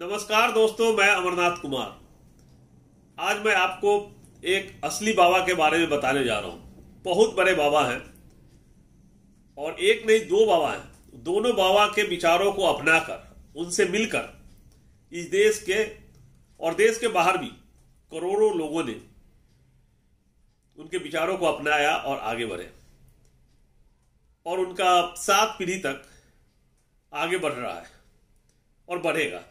नमस्कार दोस्तों, मैं अमरनाथ कुमार। आज मैं आपको एक असली बाबा के बारे में बताने जा रहा हूँ। बहुत बड़े बाबा हैं और एक नहीं, दो बाबा हैं। दोनों बाबा के विचारों को अपनाकर, उनसे मिलकर इस देश के और देश के बाहर भी करोड़ों लोगों ने उनके विचारों को अपनाया और आगे बढ़े। और उनका सात पीढ़ी तक आगे बढ़ रहा है और बढ़ेगा।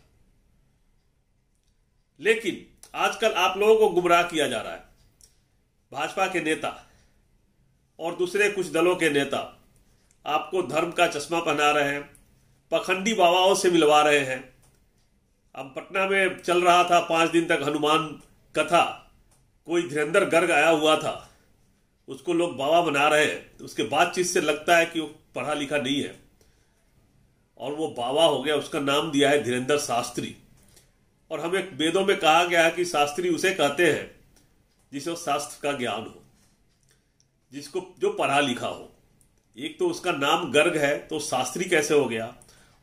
लेकिन आजकल आप लोगों को गुमराह किया जा रहा है। भाजपा के नेता और दूसरे कुछ दलों के नेता आपको धर्म का चश्मा पहना रहे हैं, पखंडी बाबाओं से मिलवा रहे हैं। अब पटना में चल रहा था पाँच दिन तक हनुमान कथा, कोई धीरेन्द्र गर्ग आया हुआ था, उसको लोग बाबा बना रहे हैं। तो उसके बातचीत से लगता है कि वो पढ़ा लिखा नहीं है। और वो बाबा हो गया, उसका नाम दिया है धीरेन्द्र शास्त्री। और हमें वेदों में कहा गया है कि शास्त्री उसे कहते हैं जिसे शास्त्र का ज्ञान हो, जिसको जो पढ़ा लिखा हो। एक तो उसका नाम गर्ग है तो शास्त्री कैसे हो गया?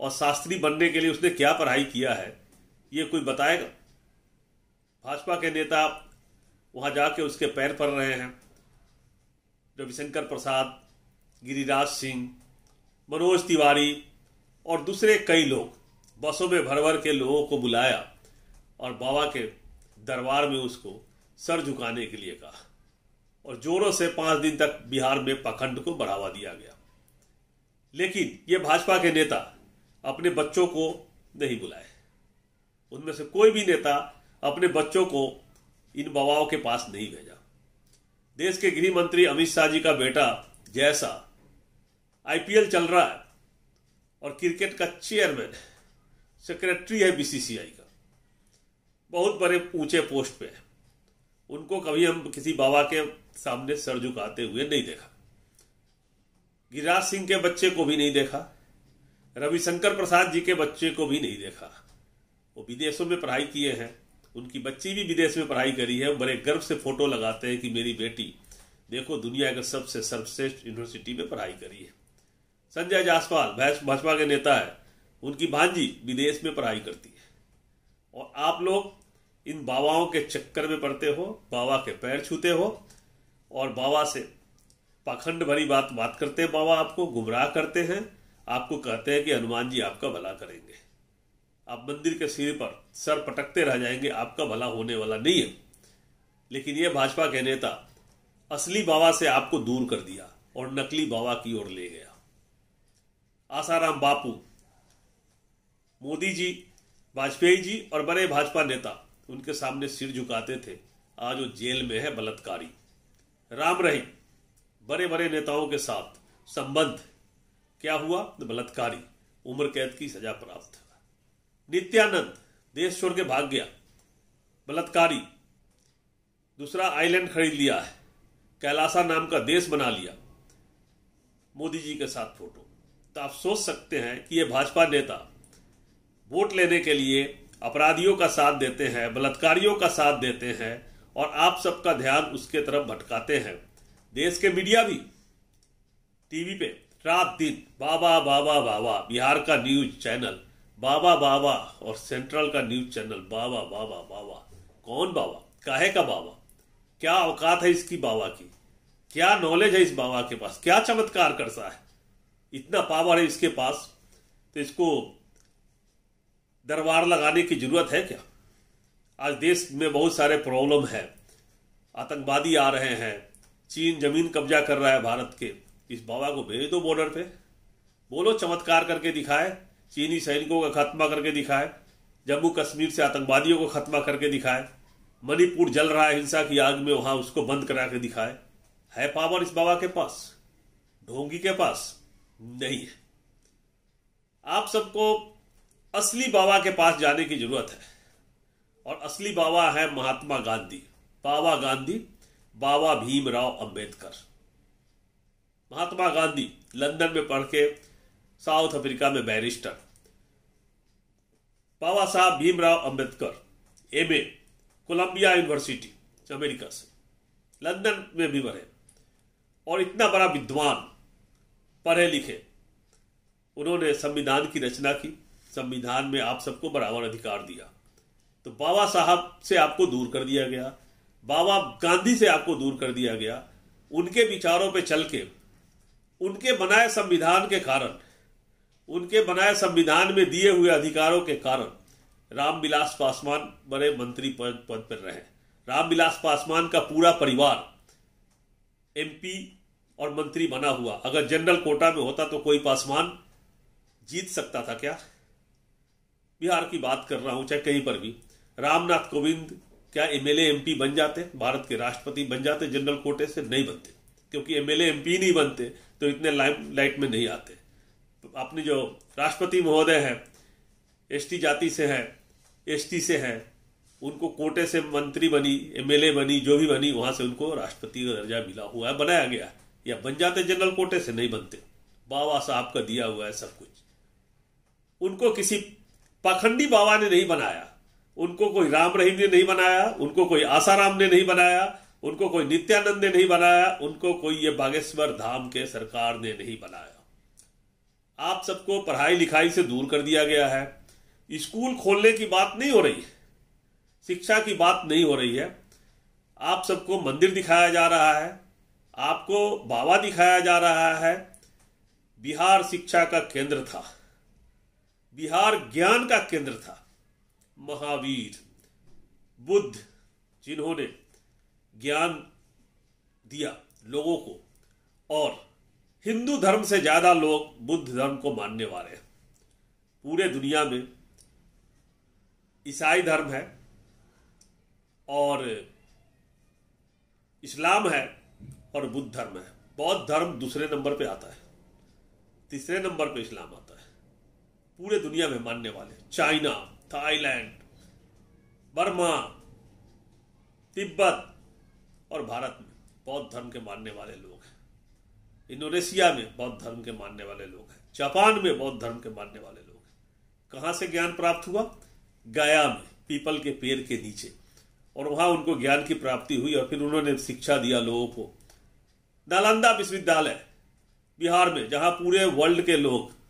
और शास्त्री बनने के लिए उसने क्या पढ़ाई किया है? ये कोई बताएगा? भाजपा के नेता वहाँ जाके उसके पैर पड़ रहे हैं। रविशंकर प्रसाद, गिरिराज सिंह, मनोज तिवारी और दूसरे कई लोग बसों में भर भर के लोगों को बुलाया। और बाबा के दरबार में उसको सर झुकाने के लिए कहा। और जोरों से पाँच दिन तक बिहार में पखंड को बढ़ावा दिया गया। लेकिन ये भाजपा के नेता अपने बच्चों को नहीं बुलाए। उनमें से कोई भी नेता अपने बच्चों को इन बाबाओं के पास नहीं भेजा। देश के गृह मंत्री अमित शाह जी का बेटा जैसा आईपीएल चल रहा है और क्रिकेट का चेयरमैन, सेक्रेटरी है बीसीसीआई का। बहुत बड़े ऊँचे पोस्ट पे है। उनको कभी हम किसी बाबा के सामने सर झुकाते हुए नहीं देखा। गिरिराज सिंह के बच्चे को भी नहीं देखा। रविशंकर प्रसाद जी के बच्चे को भी नहीं देखा। वो विदेशों में पढ़ाई किए हैं। उनकी बच्ची भी विदेश में पढ़ाई करी है। बड़े गर्व से फ़ोटो लगाते हैं कि मेरी बेटी, देखो, दुनिया के सबसे सर्वश्रेष्ठ यूनिवर्सिटी में पढ़ाई करी है। संजय जायसवाल, भाजपा के नेता है। उनकी भांजी विदेश में पढ़ाई करती है। और आप लोग इन बाबाओं के चक्कर में पड़ते हो बाबा के पैर छूते हो और बाबा से पाखंड भरी बात बात करते हैं बाबा आपको गुमराह करते हैं, आपको कहते हैं कि हनुमान जी आपका भला करेंगे। आप मंदिर के सिर पर सर पटकते रह जाएँगे, आपका भला होने वाला नहीं है। लेकिन ये भाजपा के नेता असली बाबा से आपको दूर कर दिया और नकली बाबा की ओर ले गया। आसाराम बापू, मोदी जी वाजपेयी जी और बड़े भाजपा नेता उनके सामने सिर झुकाते थे। आज वो जेल में है बलात्कारी। राम रही बड़े बड़े नेताओं के साथ संबंध। क्या हुआ? बलात्कारी, उम्र कैद की सजा प्राप्त। नित्यानंद, देश छोड़ के भाग गया। बलात्कारी, दूसरा आइलैंड खरीद लिया है। कैलासा नाम का देश बना लिया। मोदी जी के साथ फ़ोटो। तो आप सोच सकते हैं कि ये भाजपा नेता वोट लेने के लिए अपराधियों का साथ देते हैं, बलात्कारियों का साथ देते हैं और आप सबका ध्यान उसके तरफ़ भटकाते हैं। देश के मीडिया भी, टीवी पे, रात दिन, बाबा बाबा बाबा, बिहार का न्यूज़ चैनल, बाबा बाबा और सेंट्रल का न्यूज़ चैनल, बाबा बाबा बाबा। कौन बाबा? काहे का बाबा? क्या औकात है इसकी बाबा की? क्या नॉलेज है इस बाबा के पास? क्या चमत्कार करता है? इतना पावर है इसके पास तो इसको दरबार लगाने की ज़रूरत है क्या? आज देश में बहुत सारे प्रॉब्लम है। आतंकवादी आ रहे हैं। चीन ज़मीन कब्जा कर रहा है भारत के। इस बाबा को भेज दो बॉर्डर पे। बोलो, चमत्कार करके दिखाए। चीनी सैनिकों का खात्मा करके दिखाए। जम्मू कश्मीर से आतंकवादियों को खत्मा करके दिखाए। मणिपुर जल रहा है हिंसा की आग में, वहाँ उसको बंद करा के दिखाए। है पावर इस बाबा के पास? ढोंगी के पास? नहीं है। आप सबको असली बाबा के पास जाने की ज़रूरत है। और असली बाबा है महात्मा गांधी। बाबा गांधी, बाबा भीमराव अंबेडकर। महात्मा गांधी, लंदन में पढ़ के, साउथ अफ्रीका में barrister. Baba Saheb Bhimrao Ambedkar M A Columbia University, America से। लंदन में भी बढ़े और इतना बड़ा विद्वान, पढ़े लिखे, उन्होंने संविधान की रचना की। संविधान में आप सबको बराबर अधिकार दिया। तो बाबा साहब से आपको दूर कर दिया गया, बाबा गांधी से आपको दूर कर दिया गया। उनके विचारों पे चल के, उनके बनाए संविधान के कारण, उनके बनाए संविधान में दिए हुए अधिकारों के कारण रामविलास पासवान बड़े मंत्री पद पद पर रहे। रामविलास पासवान का पूरा परिवार एमपी और मंत्री बना हुआ। अगर जनरल कोटा में होता तो कोई पासवान जीत सकता था क्या? बिहार की बात कर रहा हूँ, चाहे कहीं पर भी। रामनाथ कोविंद क्या एमएलए एमपी बन जाते? भारत के राष्ट्रपति बन जाते? जनरल कोटे से नहीं बनते। क्योंकि एमएलए एमपी नहीं बनते तो इतने लाइट में नहीं आते। अपने जो राष्ट्रपति महोदय है एसटी जाति से है एसटी से हैं, उनको कोटे से मंत्री बनी एमएलए बनी, जो भी बनी, वहाँ से उनको राष्ट्रपति का दर्जा मिला हुआ है, बनाया गया या बन जाते जनरल कोटे से, नहीं बनते। बाबा साहब का दिया हुआ है सब कुछ। उनको किसी पाखंडी बाबा ने नहीं बनाया। उनको कोई राम रहीम ने नहीं बनाया, उनको कोई आसाराम ने नहीं बनाया, उनको कोई नित्यानंद ने नहीं बनाया, उनको कोई ये बागेश्वर धाम के सरकार ने नहीं बनाया। आप सबको पढ़ाई लिखाई से दूर कर दिया गया है। स्कूल खोलने की बात नहीं हो रही शिक्षा की बात नहीं हो रही है। आप सबको मंदिर दिखाया जा रहा है। आपको बाबा दिखाया जा रहा है। बिहार शिक्षा का केंद्र था। बिहार ज्ञान का केंद्र था। महावीर, बुद्ध, जिन्होंने ज्ञान दिया लोगों को, और हिंदू धर्म से ज़्यादा लोग बुद्ध धर्म को मानने वाले हैं। पूरे दुनिया में ईसाई धर्म है और इस्लाम है और बुद्ध धर्म है। बौद्ध धर्म दूसरे नंबर पे आता है। तीसरे नंबर पे इस्लाम आता है। पूरे दुनिया में मानने वाले चाइना, थाईलैंड, बर्मा, तिब्बत और भारत में बौद्ध धर्म के मानने वाले लोग हैं। इंडोनेशिया में बौद्ध धर्म के मानने वाले लोग हैं। जापान में बौद्ध धर्म के मानने वाले लोग हैं। कहाँ से ज्ञान प्राप्त हुआ? गया में, पीपल के पेड़ के नीचे। और वहाँ उनको ज्ञान की प्राप्ति हुई और फिर उन्होंने शिक्षा दिया लोगों को। नालंदा विश्वविद्यालय, बिहार में, जहाँ पूरे वर्ल्ड के लोग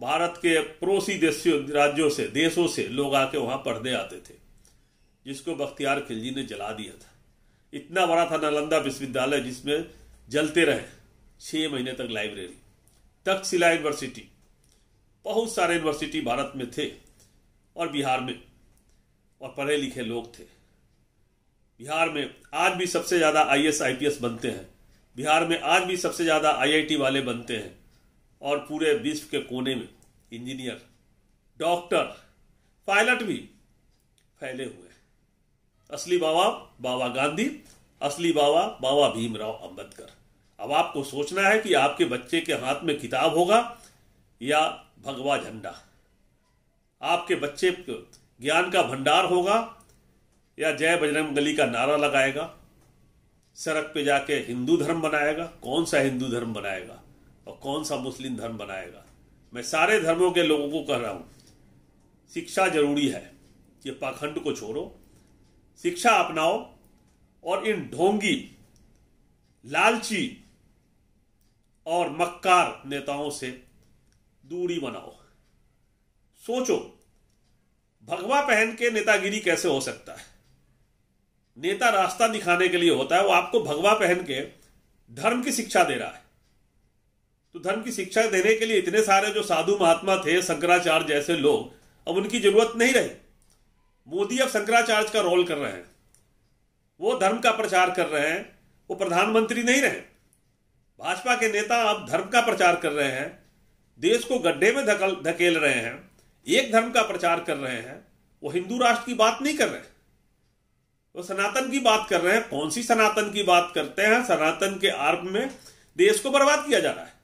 भारत के पड़ोसी देशों, राज्यों से, देशों से लोग आके वहाँ पढ़ने आते थे, जिसको बख्तियार खिलजी ने जला दिया था। इतना बड़ा था नालंदा विश्वविद्यालय जिसमें जलते रहे छह महीने तक लाइब्रेरी तक्षशिला यूनिवर्सिटी, बहुत सारे यूनिवर्सिटी भारत में थे और बिहार में, और पढ़े लिखे लोग थे। बिहार में आज भी सबसे ज़्यादा आईएएस एस बनते हैं। बिहार में आज भी सबसे ज़्यादा आईआईटी वाले बनते हैं। और पूरे विश्व के कोने में इंजीनियर, डॉक्टर, पायलट भी फैले हुए हैं। असली बाबा बाबा गांधी, असली बाबा बाबा भीमराव अंबेडकर। अब आपको सोचना है कि आपके बच्चे के हाथ में किताब होगा या भगवा झंडा। आपके बच्चे ज्ञान का भंडार होगा या जय बजरंग गली का नारा लगाएगा, सड़क पे जाके हिंदू धर्म बनाएगा, कौन सा हिंदू धर्म बनाएगा? और कौन सा मुस्लिम धर्म बनाएगा? मैं सारे धर्मों के लोगों को कह रहा हूँ, शिक्षा ज़रूरी है ये पाखंड को छोड़ो, शिक्षा अपनाओ और इन ढोंगी, लालची और मक्कार नेताओं से दूरी बनाओ। सोचो, भगवा पहन के नेतागिरी कैसे हो सकता है? नेता रास्ता दिखाने के लिए होता है, वो आपको भगवा पहन के धर्म की शिक्षा दे रहा है। तो धर्म की शिक्षा देने के लिए इतने सारे जो साधु महात्मा थे, शंकराचार्य जैसे लोग, अब उनकी ज़रूरत नहीं रही। मोदी अब शंकराचार्य का रोल कर रहे हैं। वो धर्म का प्रचार कर रहे हैं, वो प्रधानमंत्री नहीं रहे। भाजपा के नेता अब धर्म का प्रचार कर रहे हैं, देश को गड्ढे में धकल, धकेल रहे हैं, एक धर्म का प्रचार कर रहे हैं, वो हिंदू राष्ट्र की बात नहीं कर रहे। वो सनातन की बात कर रहे हैं, कौन सी सनातन की बात करते हैं? सनातन के आर्प में देश को बर्बाद किया जा रहा है।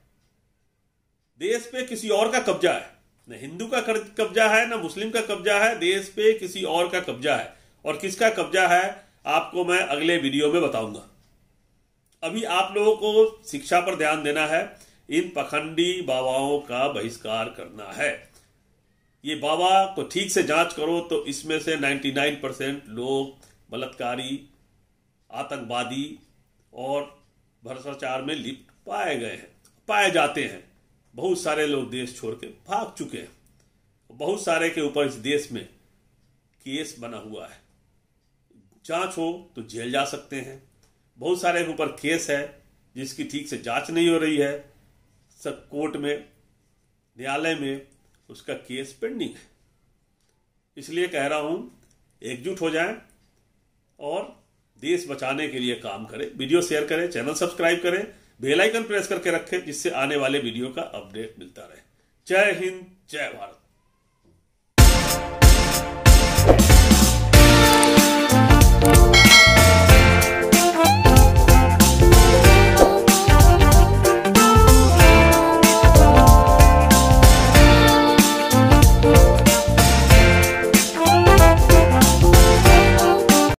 देश पे किसी और का कब्जा है। न हिंदू का कब्जा है, न मुस्लिम का कब्जा है, देश पे किसी और का कब्जा है। और किसका कब्जा है, आपको मैं अगले वीडियो में बताऊँगा। अभी आप लोगों को शिक्षा पर ध्यान देना है। इन पखंडी बाबाओं का बहिष्कार करना है। ये बाबा को ठीक से जाँच करो तो इसमें से 99 परसेंट लोग बलात्कारी, आतंकवादी और भ्रष्टाचार में लिप्त पाए गए हैं, पाए जाते हैं। बहुत सारे लोग देश छोड़ के भाग चुके हैं। बहुत सारे के ऊपर इस देश में केस बना हुआ है। जाँच हो तो जेल जा सकते हैं। बहुत सारे के ऊपर केस है, जिसकी ठीक से जाँच नहीं हो रही है। सब कोर्ट में, न्यायालय में उसका केस पेंडिंग है। इसलिए कह रहा हूँ, एकजुट हो जाएँ और देश बचाने के लिए काम करें। वीडियो शेयर करें, चैनल सब्सक्राइब करें बेल आइकन प्रेस करके रखें, जिससे आने वाले वीडियो का अपडेट मिलता रहे। जय हिंद, जय भारत।